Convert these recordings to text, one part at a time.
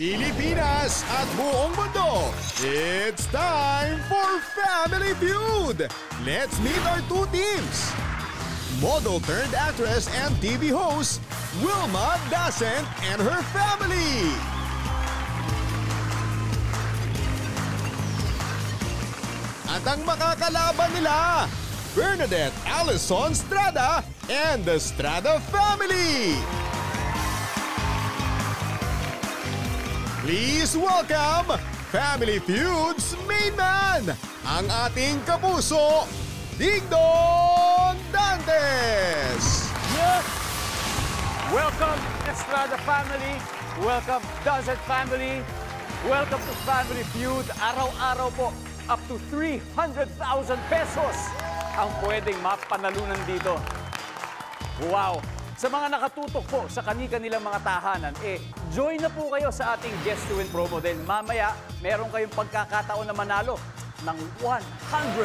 Pilipinas at buong mundo, it's time for Family Feud! Let's meet our two teams! Model turned actress and TV host, Wilma Dasent and her family! At ang makakalaban nila, Bernadette Allison Strada and the Strada family! Please welcome Family Feud's main man, ang ating kapuso, Ding Dong Dantes! Yes! Welcome, Estrada family. Welcome, Dozen family. Welcome to Family Feud. Araw-araw po, up to 300,000 pesos ang pwedeng mapanalunan dito. Wow! Sa mga nakatutok po sa kani-kanilang mga tahanan, eh, join na po kayo sa ating Guest to Win promo dahil mamaya meron kayong pagkakataon na manalo ng 100,000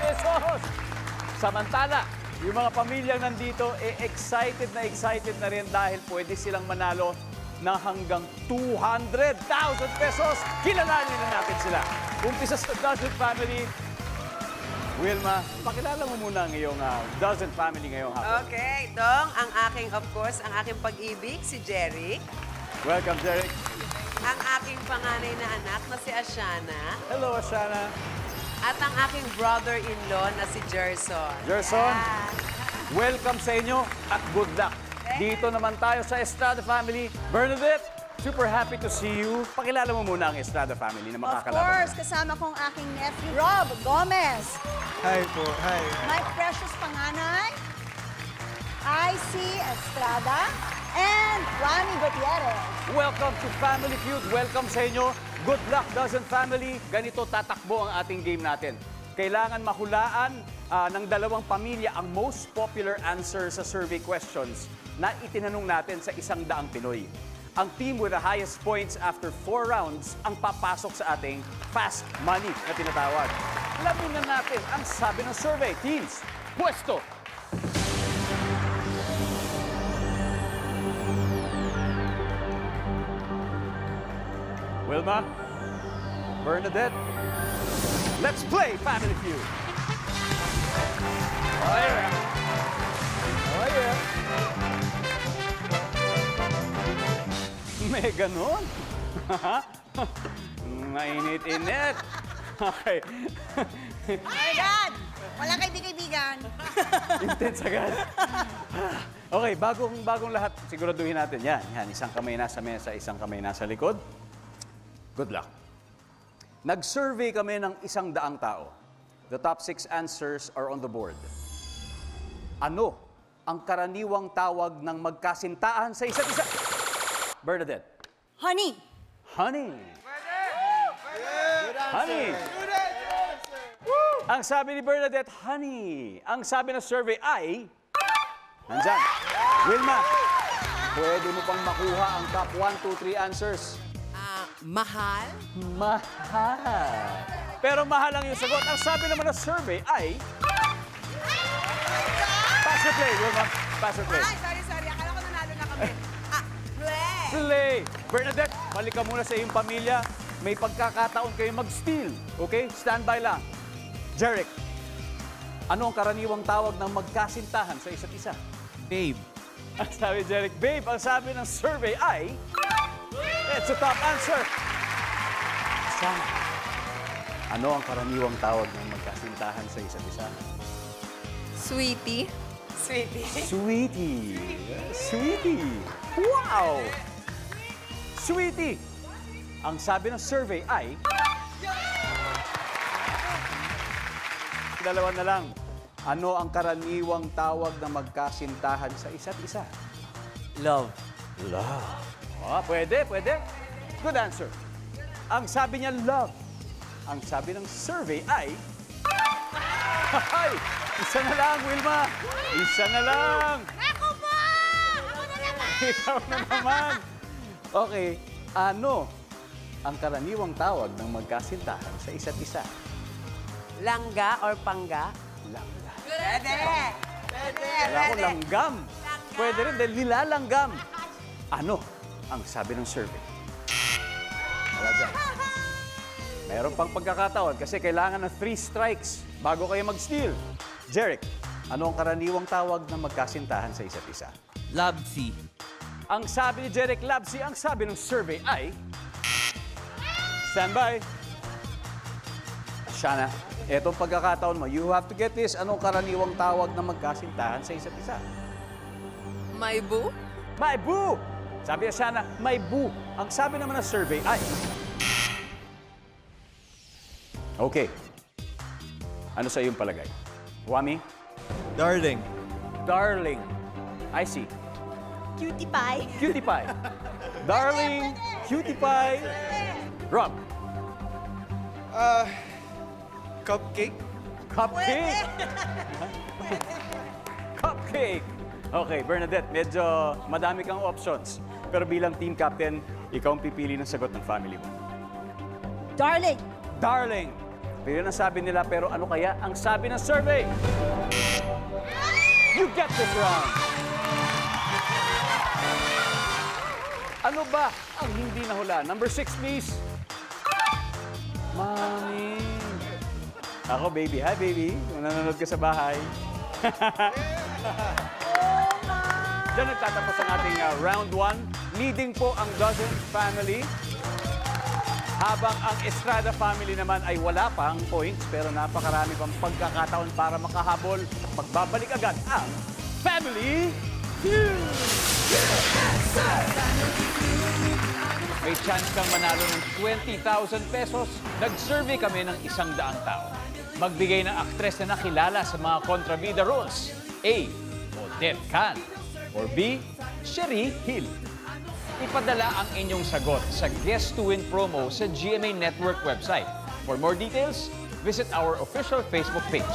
pesos! Samantala, yung mga pamilyang nandito, eh, excited na excited na rin dahil pwede silang manalo ng hanggang 200,000 pesos. Kilalanin na natin sila. Umpisa sa Dozen Family. Wilma, pakilala mo muna ang iyong ah, Dozen Family ngayong hapon. Okay, Dong, ang aking, of course, ang aking pag-ibig, si Jerry. Welcome, Derek. Ang aking panganay na anak na si Ashana. Hello, Ashana. At ang aking brother-in-law na si Gerson. Gerson. Yeah. Welcome sa inyo at good luck. Dito naman tayo sa Estrada Family. Bernadette, super happy to see you. Pakilala mo muna ang Estrada Family na Of makakalaban. course, kasama ko ang aking nephew, Rob Gomez. Hi po, hi. My precious panganay, IC Estrada, and Rami Gutierrez. Welcome to Family Feud. Welcome sa inyo. Good luck, Dozen Family. Ganito tatakbo ang ating game natin. Kailangan mahulaan ah, ng dalawang pamilya ang most popular answer sa survey questions na itinanong natin sa isang daang Pinoy. Ang team with the highest points after four rounds ang papasok sa ating fast money na tinatawag. Alamin na natin ang sabi ng survey. Teams, pwesto! Wilma, Bernadette, let's play Family Feud. Oh yeah. Oh yeah. May ganon. Mainit-init. Okay. Oh my God! Walang kaibigan-kaibigan. Intense agad. okay, bagong bagong lahat, siguraduhin natin. Yan, yan. Isang kamay nasa mesa, isang kamay nasa likod. Good luck. Nag-survey kami ng isang daang tao. The top six answers are on the board. Ano ang karaniwang tawag ng magkasintahan sa isa't isa? Bernadette. Honey, Honey. Honey. Ang sabi ni Bernadette, honey. Ang sabi ng survey ay... Nandyan. Wilma, pwede mo pang makuha ang top 1, 2, 3 answers. Ah, mahal? Mahal. Pero mahal lang yung sagot. Ang sabi naman ng survey ay... Pass or play, Wilma. Pass or play. Ay, sorry, sorry. Akala ko nanalo na kami. Play! Bernadette, balik ka muna sa iyong pamilya. May pagkakataon kayo mag-steal. Okay? Stand by lang. Jeric, ano ang karaniwang tawag ng magkasintahan sa isa't isa? Babe. Ang sabi ni Jeric, babe, ang sabi ng survey ay... It's a top answer. Sam, ano ang karaniwang tawag ng magkasintahan sa isa't isa? Sweetie. Sweetie. Sweetie. Sweetie. Wow! Sweetie. Ang sabi ng survey ay... Dalawa na lang. Ano ang karaniwang tawag na magkasintahan sa isa't isa? Love. Love. Oh, pwede, pwede. Good answer. Ang sabi niya, love. Ang sabi ng survey ay... Ay! Isa na lang, Wilma! Isa na lang! Ako po! Ako na naman! Ikaw na naman. Okay, ano ang karaniwang tawag ng magkasintahan sa isa't isa? Langga or pangga? Langga. Pwede. Pwede. Wala ko langgam. Pwede rin dahil nilalanggam. Ano ang sabi ng survey? Wala dyan. Meron pang pagkakataon kasi kailangan ng three strikes bago kayo mag-steal. Jeric, ano ang karaniwang tawag ng magkasintahan sa isa't isa? Labsi. Ang sabi ni Jeric Labsi, ang sabi ng survey ay... Standby. Shana, etong pagkakataon mo, you have to get this. Anong karaniwang tawag ng magkasintahan sa isa't isa? My boo? My boo! Sabi ni Shana, my boo. Ang sabi naman ng survey ay... Okay. Ano sa iyong palagay? Wami? Darling. Darling. I see. Cutie pie. Cutie pie. Darling, cutie pie. Rob, Uh, cupcake. cupcake. cupcake. Okay, Bernadette, medyo madami kang options. Pero bilang team captain, ikaw ang pipili ng sagot ng family mo. Darling. Darling. Pero yun ang sabi nila, pero ano kaya ang sabi ng survey? You get this round. Ano ba ang hindi nahula? Number six, please. Mami. Ako, baby. Hi, baby. Kung nanonood ka sa bahay. Diyan nagtatapos ang ating uh, round one. Leading po ang Dozen family. Habang ang Estrada family naman ay wala pang points pero napakarami pang pagkakataon para makahabol. Magbabalik agad ang Family Feud! May chance kang manalo ng 20,000 pesos. Nag-survey kami ng isang daang tao. Magbigay ng aktres na nakilala sa mga kontrabida roles. A. Odette Can. Or B. Sherry Hill. Ipadala ang inyong sagot sa Guest to Win promo sa GMA Network website. For more details, visit our official Facebook page.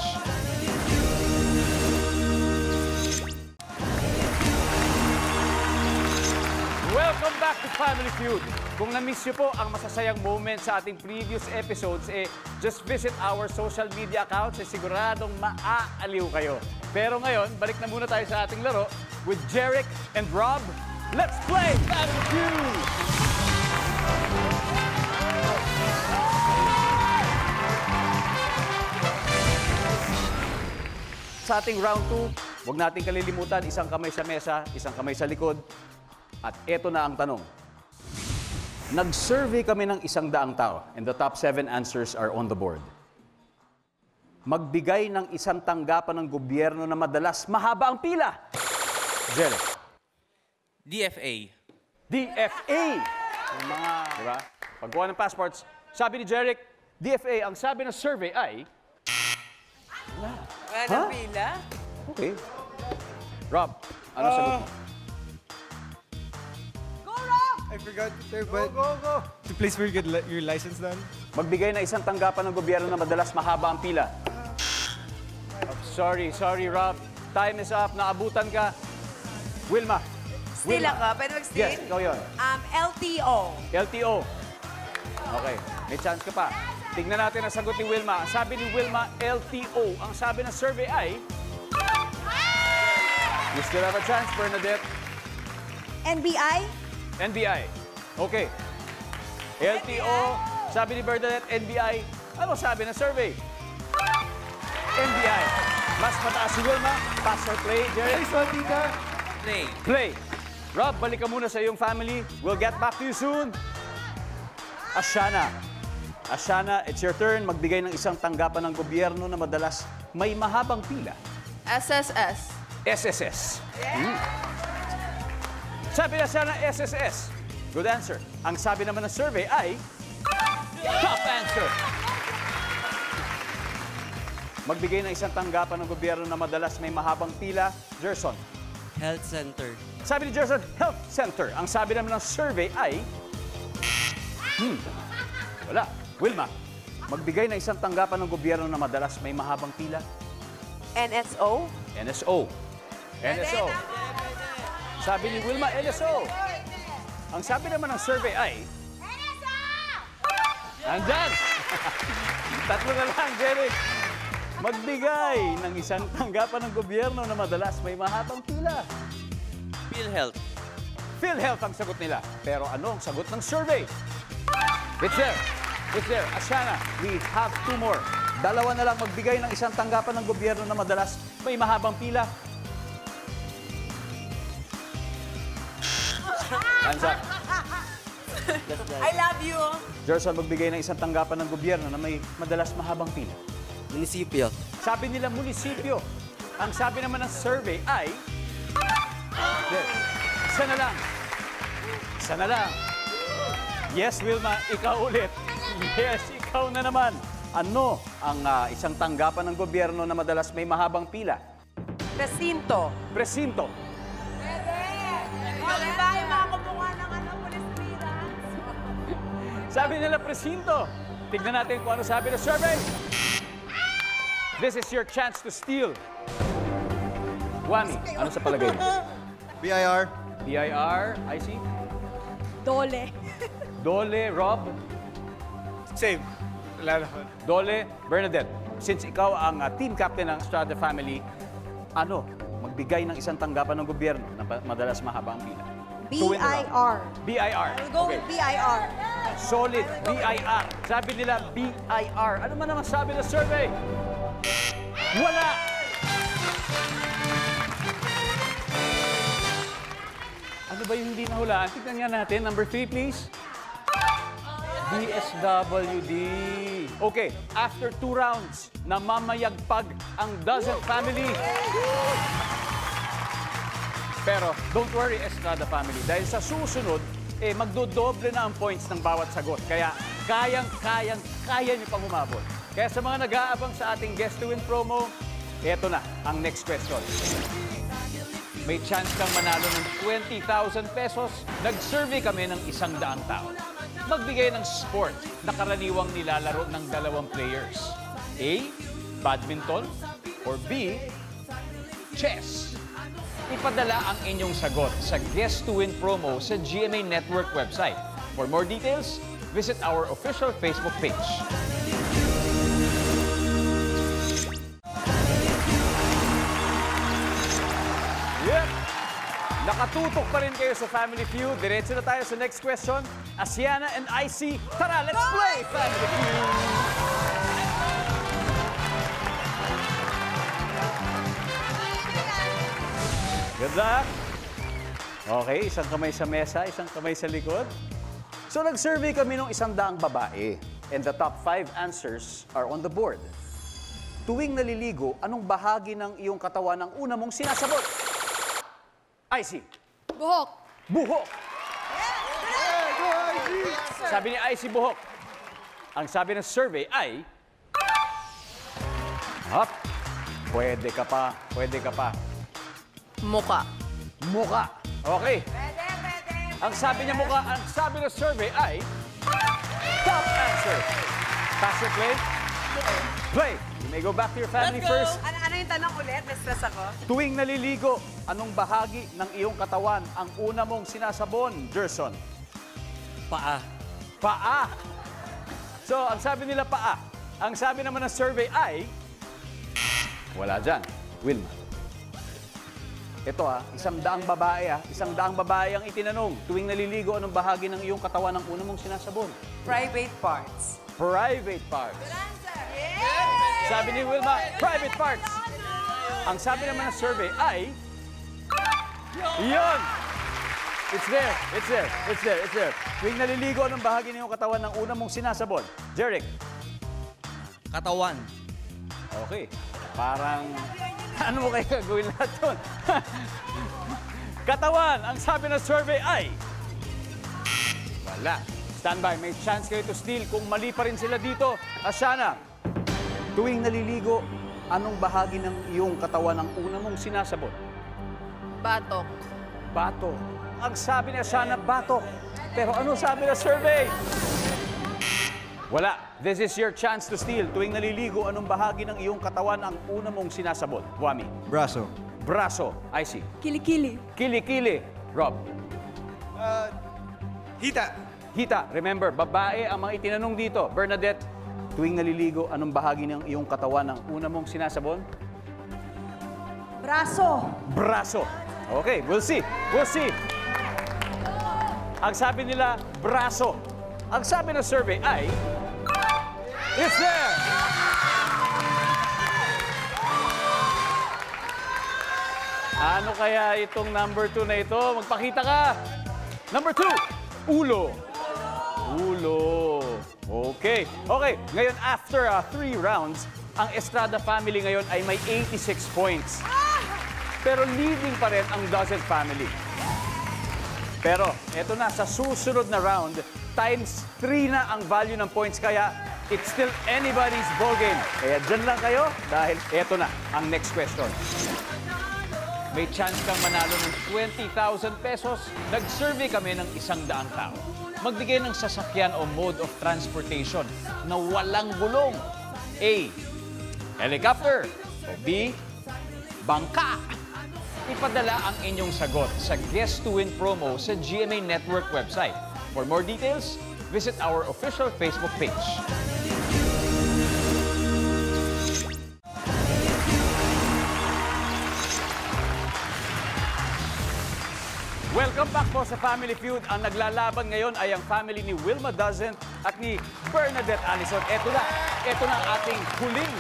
Welcome back to Family Feud. Kung na-miss niyo po ang masasayang moment sa ating previous episodes, eh, just visit our social media accounts eh, siguradong maaaliw kayo. Pero ngayon, balik na muna tayo sa ating laro with Jeric and Rob. Let's play Family Feud! Sa ating round 2, huwag nating kalilimutan, isang kamay sa mesa, isang kamay sa likod. At eto na ang tanong. Nag-survey kami ng isang daang tao and the top seven answers are on the board. Magbigay ng isang tanggapan ng gobyerno na madalas mahaba ang pila. Jerry. DFA. DFA. Yung mga, di ba? Pagkuha ng passports, sabi ni Jeric, DFA, ang sabi ng survey ay, Wala Ha? ng pila? okay. Rob, ano sagot mo? Forgot there, but... Go, go, go! The place where you get li- your license done? Magbigay na isang tanggapan ng gobyerno na madalas mahaba ang pila. Oh, sorry, sorry, Rob. Time is up. Naabutan ka. Wilma. Steal Wilma. ako. Pwede mag-steal? Yes, ikaw yun. Um, LTO. LTO. Okay, may chance ka pa. Tingnan natin ang sagot ni Wilma. Ang sabi ni Wilma, LTO. Ang sabi ng survey ay... You still have a chance, Bernadette. NBI. NBI. Okay. LTO, sabi ni Bernadette, NBI. Ano sabi ng survey? NBI. Mas mataas si Wilma. Pass or play, Jerry? Play. Play. Rob, balik ka muna sa iyong family. We'll get back to you soon. Ashana. Ashana, it's your turn. Magbigay ng isang tanggapan ng gobyerno na madalas may mahabang pila. SSS. SSS. Hmm. Sabi na siya ng SSS. Good answer. Ang sabi naman ng survey ay... Top answer. Magbigay ng isang tanggapan ng gobyerno na madalas may mahabang pila. Gerson. Health center. Sabi ni Gerson, Health Center. Ang sabi naman ng survey ay... Hmm. Wala. Wilma. Magbigay ng isang tanggapan ng gobyerno na madalas may mahabang pila. NSO. NSO. NSO. Sabi ni Wilma, NSO. Ang sabi naman ng survey ay... Nandyan! Tatlo na lang, Jerry. Magbigay ng isang tanggapan ng gobyerno na madalas may mahabang pila. PhilHealth. PhilHealth ang sagot nila. Pero ano ang sagot ng survey? It's there. It's there. Ashana, we have two more. Dalawa na lang magbigay ng isang tanggapan ng gobyerno na madalas may mahabang pila. Hands up. I love you. Gerson, magbigay ng isang tanggapan ng gobyerno na may madalas mahabang pila. Munisipyo. Sabi nila munisipyo. Ang sabi naman ng survey ay... There. Isa na lang. Isa na lang. Yes, Wilma, ikaw ulit. Yes, ikaw na naman. Ano ang ah, isang tanggapan ng gobyerno na madalas may mahabang pila? Presinto. Presinto. Sabi nila presinto. Tignan natin kung ano sabi ng survey. This is your chance to steal. Wami, ano sa palagay mo? BIR. BIR, IC? Dole. Dole, Rob? Same. Wala naman. Dole, Bernadette, since ikaw ang ah, team captain ng Estrada family, ano, magbigay ng isang tanggapan ng gobyerno na madalas mahaba ang pila? B-I-R. BIR. I'll go Okay. with B-I-R. Solid, BIR. Sabi nila, BIR. Ano man naman sabi ng survey? Wala! Ano ba yung hindi nahulaan? Tignan nga natin. Number three, please. DSWD. Okay, after two rounds, namamayagpag ang Dozen family. Pero don't worry, Estrada family. Dahil sa susunod, eh, magdodoble na ang points ng bawat sagot. Kaya kayang, kayang, kaya niyo pang umabot. Kaya sa mga nag-aabang sa ating Guest to Win promo, eto na ang next question. May chance kang manalo ng 20,000 pesos. Nag-survey kami ng isang daang tao. Magbigay ng sport na karaniwang nilalaro ng dalawang players. A. Badminton or B. Chess. Ipadala ang inyong sagot sa Guest to Win promo sa GMA Network website. For more details, visit our official Facebook page. Yep. Nakatutok pa rin kayo sa Family Feud. Diretso na tayo sa next question. Asiana and IC, tara, let's play Family Feud! Good luck! Okay, isang kamay sa mesa, isang kamay sa likod. So nag-survey kami ng isang daang babae. And the top five answers are on the board. Tuwing naliligo, anong bahagi ng iyong katawan ang una mong sinasabot? IC. Buhok. Buhok. Sabi ni IC Buhok. Ang sabi ng survey ay... Hop. Pwede ka pa. Pwede ka pa. Muka. Muka. Okay. Ang sabi niya muka, ang sabi ng survey ay... Top answer. Pass your play. Play. You may go back to your family first. Ano, ano yung tanong ulit? Na-stress ako. Tuwing naliligo, anong bahagi ng iyong katawan ang una mong sinasabon, Gerson? Paa. Paa. So, ang sabi nila paa. Ang sabi naman ng survey ay... Wala dyan. Wilma. Ito ah, isang daang babae ah. Isang daang babae ang itinanong. Tuwing naliligo, anong bahagi ng iyong katawan ang una mong sinasabon? Private parts. Private parts. Sabi ni Wilma, private parts. Ang sabi naman ng survey ay... Yun! It's there, it's there, it's there, it's there. Tuwing naliligo, anong bahagi ng iyong katawan ang una mong sinasabon? Jeric. Katawan. Okay. Parang... Ano mo kayo gagawin lahat? Katawan, ang sabi ng survey ay... Wala. Standby, may chance kayo to steal kung mali pa rin sila dito. Asyana, tuwing naliligo, anong bahagi ng iyong katawan ang una mong sinasabot? Batok. Bato. Ang sabi ni Asyana, batok. Pero ano sabi ng survey? Wala. This is your chance to steal. Tuwing naliligo, anong bahagi ng iyong katawan ang una mong sinasabot? Wami. Braso. Braso. IC. Kilikili. Kili-kili. Rob. Uh, hita. Hita. Remember, babae ang mga itinanong dito. Bernadette, tuwing naliligo, anong bahagi ng iyong katawan ang una mong sinasabon? Braso. Braso. Okay, we'll see. We'll see. Ang sabi nila, braso. Ang sabi ng survey ay... It's there! Ano kaya itong number 2 na ito? Magpakita ka! Number 2, ulo. Ulo. Okay. Okay, ngayon after uh, three rounds, ang Estrada family ngayon ay may 86 points. Pero leading pa rin ang Dozen family. Pero eto na, sa susunod na round, times 3 na ang value ng points. Kaya it's still anybody's ball game. Kaya dyan lang kayo dahil eto na ang next question. May chance kang manalo ng 20,000 pesos. Nag-survey kami ng isang daang tao. Magbigay ng sasakyan o mode of transportation na walang gulong. A. Helicopter. O B. Bangka. Ipadala ang inyong sagot sa Guess to Win promo sa GMA Network website. For more details, visit our official Facebook page. Welcome back po sa Family Feud. Ang naglalaban ngayon ay ang family ni Wilma Dozen at ni Bernadette Allison. Ito na, ito na ang ating huling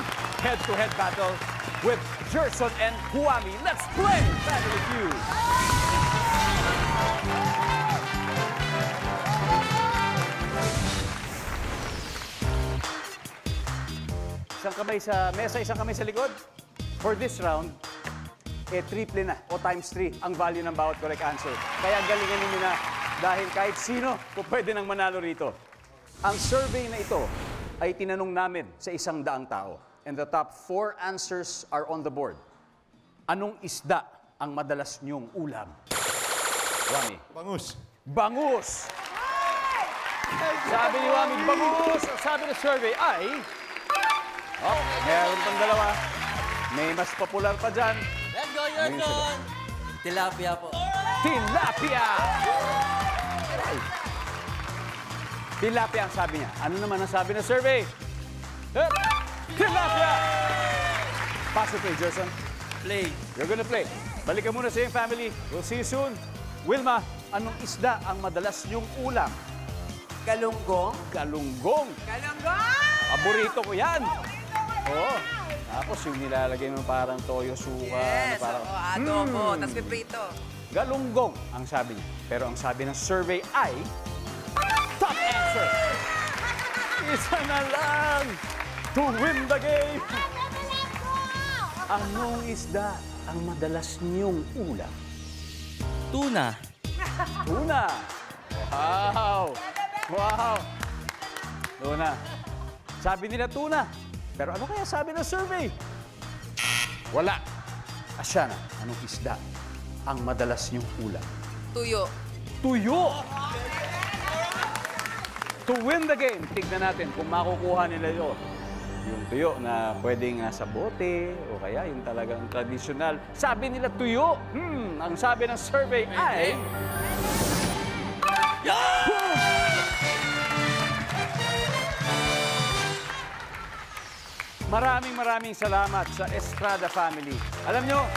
head-to-head battle with Gerson and Huami. Let's play Family Feud! Isang kamay sa mesa, isang kamay sa likod. For this round, eh, triple na o times 3 ang value ng bawat correct answer. Kaya galingan ninyo na dahil kahit sino po pwede nang manalo rito. Ang survey na ito ay tinanong namin sa isang daang tao. And the top four answers are on the board. Anong isda ang madalas niyong ulam? Wami. Bangus. Bangus! Sabi ni Wami, bangus! Ang sabi ng survey ay... Oh, meron pang dalawa. May mas popular pa dyan. Let's go, sila. Yerson! Tilapia po. Tilapia! Tilapia ang sabi niya. Ano naman ang sabi ng survey? Tilapia! Pass the play, Gerson. Play. You're gonna play. Balikan muna sa iyong family. We'll see you soon. Wilma, anong isda ang madalas niyong ulam? Galunggong. Galunggong. Galunggong! Paborito ko yan. Oo. Tapos yung nilalagay mo parang toyo suka. na Yes, parang, oo, adobo. Hmm. Tapos piprito. Galunggong ang sabi niya. Pero ang sabi ng survey ay... Top answer! Isa na lang to win the game! Anong isda ang madalas niyong ulam? Tuna. Tuna! Wow! Wow! Tuna. Sabi nila tuna. Pero ano kaya sabi ng survey? Wala. Asyana, anong isda ang madalas niyong ulam? Tuyo. Tuyo! To win the game, tignan natin kung makukuha nila yun. Yung tuyo na pwedeng nasa bote o kaya yung talagang tradisyonal. Sabi nila tuyo. Hmm, ang sabi ng survey ay... Maraming maraming salamat sa Estrada family. Alam nyo,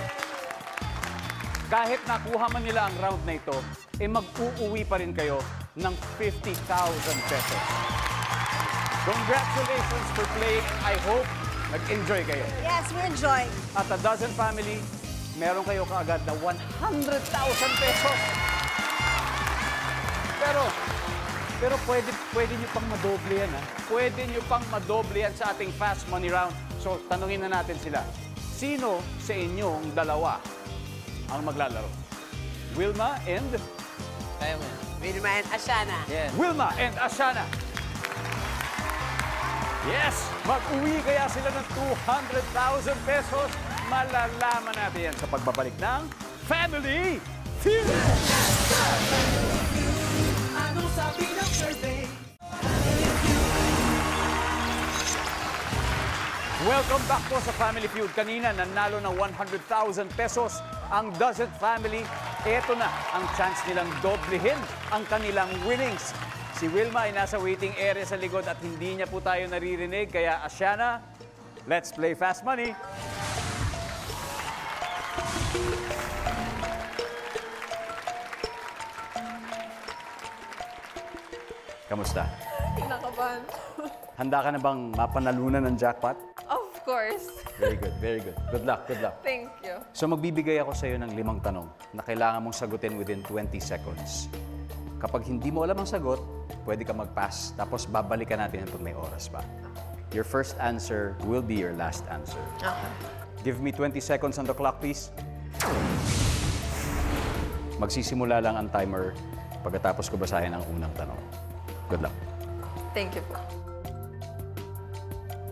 kahit nakuha man nila ang round na ito, eh mag-uuwi pa rin kayo ng 50,000 pesos. Congratulations for playing. I hope nag-enjoy kayo. Yes, we enjoy. At a dozen family, meron kayo kaagad na 100,000 pesos. Pero, pero pwede, pwede nyo pang madoble yan, ha? Pwede nyo pang madoble yan sa ating fast money round. So, tanungin na natin sila. Sino sa inyong dalawa ang maglalaro? Wilma and Kaya mo yan. Vilma and Ashana. Yes. Wilma and Ashana. Yes! Mag-uwi kaya sila ng 200,000 pesos. Malalaman natin yan sa pagbabalik ng Family Feud! Welcome back po sa Family Feud. Kanina, nanalo ng 100,000 pesos ang Doesn't Family. Ito na ang chance nilang doblehin ang kanilang winnings. Si Wilma ay nasa waiting area sa likod at hindi niya po tayo naririnig. Kaya Asiana, let's play Fast Money. Kamusta? Kinakabahan. Handa ka na bang mapanalunan ng jackpot? Of course. Very good, very good. Good luck, good luck. Thank you. So magbibigay ako sa iyo ng limang tanong na kailangan mong sagutin within 20 seconds. Kapag hindi mo alam ang sagot, pwede ka mag-pass, tapos babalikan natin yan pag may oras pa. Your first answer will be your last answer. Okay. Give me 20 seconds on the clock, please. Magsisimula lang ang timer pagkatapos ko basahin ang unang tanong. Good luck. Thank you po.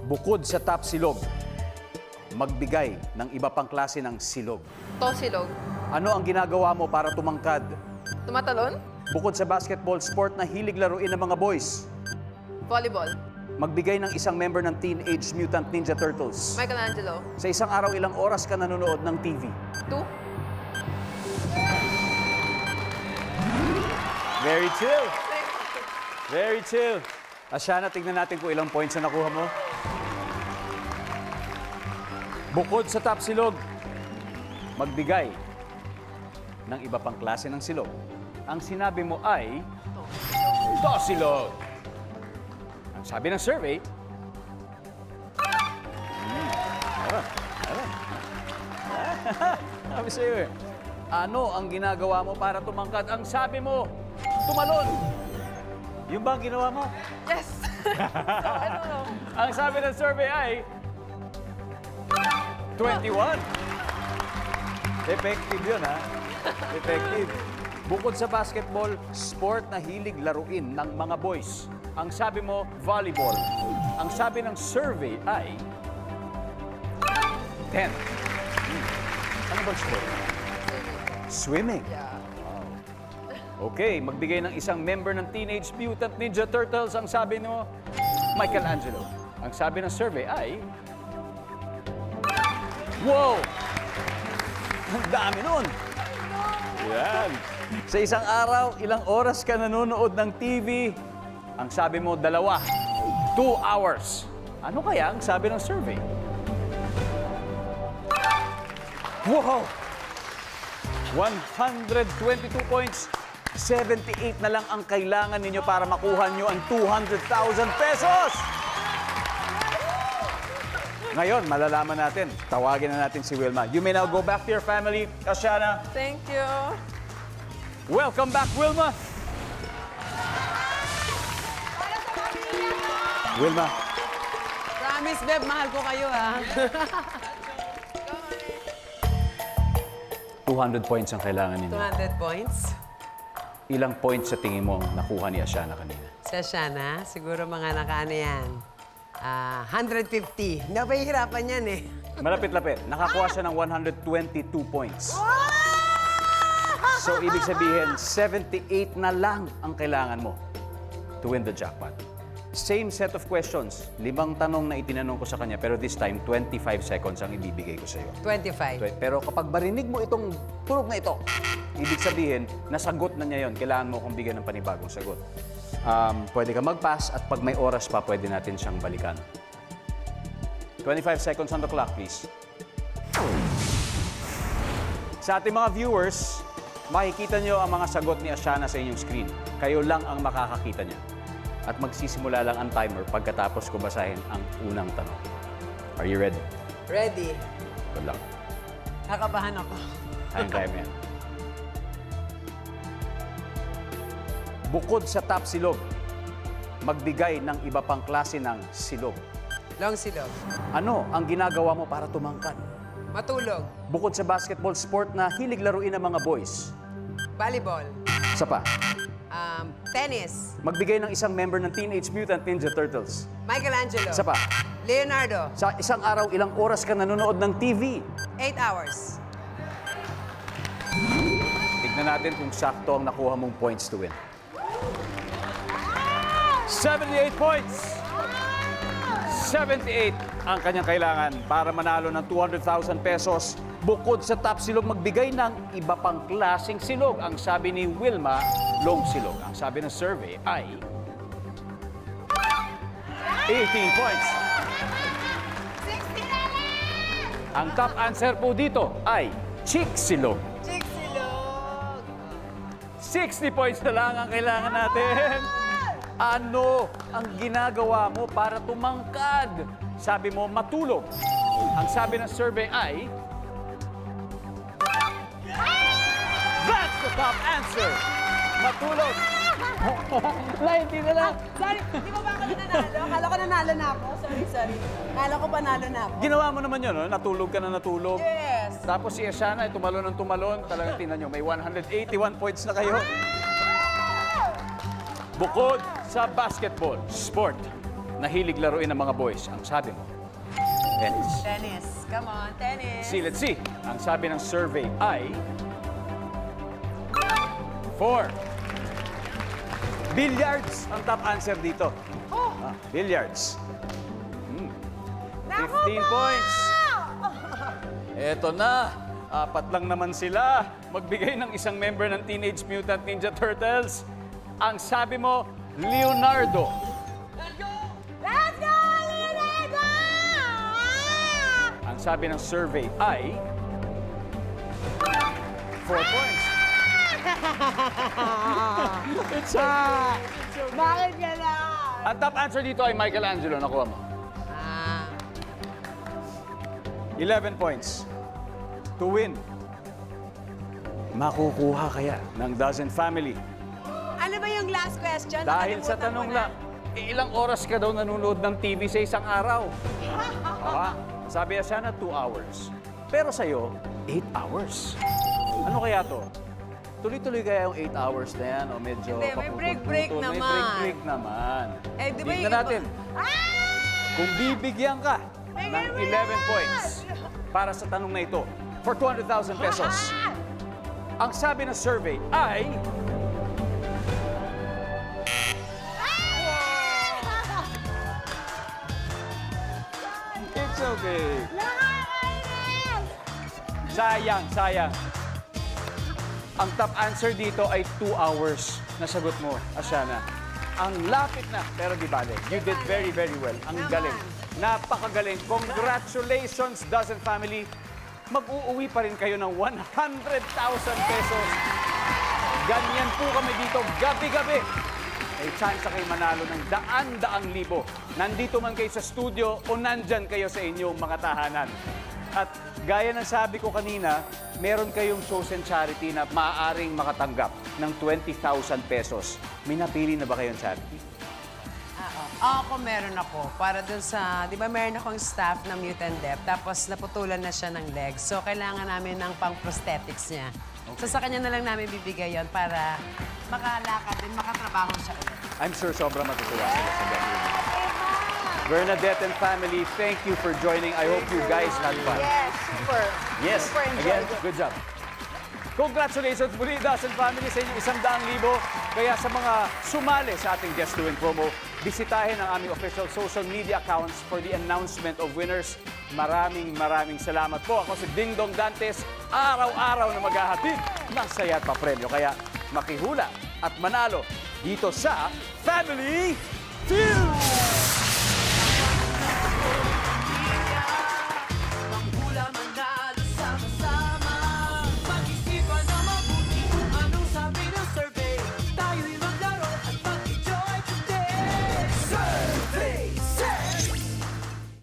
Bukod sa top silog, magbigay ng iba pang klase ng silog. Tosilog. Ano ang ginagawa mo para tumangkad? Tumatalon? Bukod sa basketball sport na hilig laruin ng mga boys, Volleyball. magbigay ng isang member ng Teenage Mutant Ninja Turtles. Michelangelo. Sa isang araw, ilang oras ka nanonood ng TV? Two. Very chill. Very chill. Asyana, tignan natin kung ilang points na nakuha mo. Bukod sa top silog, magbigay ng iba pang klase ng silog. Ang sinabi mo ay tosilog. Ang sabi ng survey, Hmm. Sabi sa'yo eh, ano ang ginagawa mo para tumangkad? Ang sabi mo, tumalon. Yung ba ang ginawa mo? Yes! so, ano? Ang sabi ng survey ay 21. Effective yun, ha? Effective. Bukod sa basketball, sport na hilig laruin ng mga boys. Ang sabi mo, volleyball. Ang sabi ng survey ay 10. Hmm. Ano bang sport? Swimming. Okay, magbigay ng isang member ng Teenage Mutant Ninja Turtles. Ang sabi mo, Michelangelo. Ang sabi ng survey ay... Wow! Ang dami nun! Yan. Sa isang araw, ilang oras ka nanonood ng TV? Ang sabi mo, dalawa. Two hours. Ano kaya ang sabi ng survey? Wow! 122 points. 78 na lang ang kailangan ninyo para makuha nyo ang 200,000 pesos! Ngayon, malalaman natin. Tawagin na natin si Wilma. You may now go back to your family. Kasyana, Thank you. welcome back, Wilma! Wilma, Promise, Beb, mahal ko kayo, ha? 200 points ang kailangan ninyo. 200 points. Ilang points sa tingin mo ang nakuha ni Asyana kanina? Sa Shana, siguro mga nakaano yan. Ah, 150. Napahihirapan yan, eh. Malapit-lapit. Nakakuha siya ng 122 points. So, ibig sabihin, 78 na lang ang kailangan mo to win the jackpot. Same set of questions. Limang tanong na itinanong ko sa kanya, pero this time, 25 seconds ang ibibigay ko sa iyo. 25. Pero kapag marinig mo itong tunog na ito, ibig sabihin, nasagot na niya yon. Kailangan mo kong bigyan ng panibagong sagot. Um, pwede ka mag-pass at pag may oras pa, pwede natin siyang balikan. 25 seconds on the clock, please. Sa ating mga viewers, makikita nyo ang mga sagot ni Ashana sa inyong screen. Kayo lang ang makakakita niya. At magsisimula lang ang timer pagkatapos ko basahin ang unang tanong. Are you ready? Ready. Good luck. Nakabahan ako. Kaya-kaya mo yan. Bukod sa top silog, magbigay ng iba pang klase ng silog. Long silog. Ano ang ginagawa mo para tumangkad? Matulog. Bukod sa basketball sport na hilig laruin ng mga boys. Volleyball. Isa pa, Um, tennis. magbigay ng isang member ng Teenage Mutant Ninja Turtles. Michelangelo. Isa pa, Leonardo. sa isang araw, ilang oras ka nanonood ng TV. 8 hours. Tignan natin kung sakto ang nakuha mong points to win. 78 points! 78 ang kanyang kailangan para manalo ng 200,000 pesos. Bukod sa top silog, magbigay ng iba pang klaseng silog. Ang sabi ni Wilma, long silog. Ang sabi ng survey ay 18 points. Ang top answer po dito ay chick silog. Chick silog. 60 points na lang ang kailangan natin. Ano ang ginagawa mo para tumangkad? Sabi mo, matulog. Ang sabi ng survey ay... That's the top answer! Matulog! Lai, hindi na lang. Sorry, di ba ba ako nanalo? Akala ko nanalo na ako. Sorry, sorry. Akala ko panalo na ako. Ginawa mo naman yun, no? natulog ka na natulog. Yes. Tapos si Ashana ay tumalon ng tumalon. Talagang tingnan nyo, may 181 points na kayo. Bukod sa basketball, sport, nahilig laruin ng mga boys. Ang sabi mo, tennis. Tennis. Come on, tennis. See, let's see. Ang sabi ng survey ay... Four. Billiards ang top answer dito. Ah, billiards. Hmm. 15 points. Eto na. Apat lang naman sila. Magbigay ng isang member ng Teenage Mutant Ninja Turtles. Ang sabi mo, Leonardo. Let's go, Leonardo! Ang sabi ng survey ay... 4 points. It's okay. Bakit ka na? Ang top answer dito ay Michelangelo. Nakuha mo. Ah, 11 points. To win. Makukuha kaya ng Dozen Family. Ba yung last question? Dahil sa tanong lang, ilang oras ka daw nanonood ng TV sa isang araw? Aba, sabi niya sana 2 hours. Pero sa'yo, 8 hours. Ano kaya to? Tuloy-tuloy kaya yung 8 hours na yan o medyo Hindi, may break-break May naman. break-break naman. Eh, di ba Tignan natin. Kung bibigyan ka ng 11 points para sa tanong na ito for 200,000 pesos, ang sabi ng survey ay... Okay. Sayang, sayang. Ang top answer dito ay 2 hours na sagot mo, Ashana. Ang lapit na, pero di bale. You did very, very well. Ang galing. Napakagaling. Congratulations, Dozen Family. Mag-uuwi pa rin kayo ng 100,000 pesos. Ganyan po kami dito gabi-gabi. May chance kayo manalo ng daan-daang libo. Nandito man kayo sa studio o nandyan kayo sa inyong mga tahanan. At gaya ng sabi ko kanina, meron kayong chosen charity na maaaring makatanggap ng 20,000 pesos. May napili na ba kayong charity? Ah, oh. Ako meron ako. Para dun sa, di ba meron akong staff ng Mutant Dep, tapos naputulan na siya ng legs. So, kailangan namin ng pang-prosthetics niya. So, sa kanya na lang namin bibigay yon para makalakad din, makatrabaho siya ulit. I'm sure sobrang matutuwa sila sa gabi. Bernadette and family, thank you for joining. I hope you guys had fun. Yes, super. Yes, Super again, it. good job. Congratulations muli, Dasan Family, sa inyong isang daang libo. Kaya sa mga sumali sa ating Guest to Win promo, bisitahin ang aming official social media accounts for the announcement of winners. Maraming maraming salamat po. Ako si Ding Dong Dantes, araw-araw na maghahatid ng saya at papremyo. Kaya makihula at manalo dito sa Family Feud!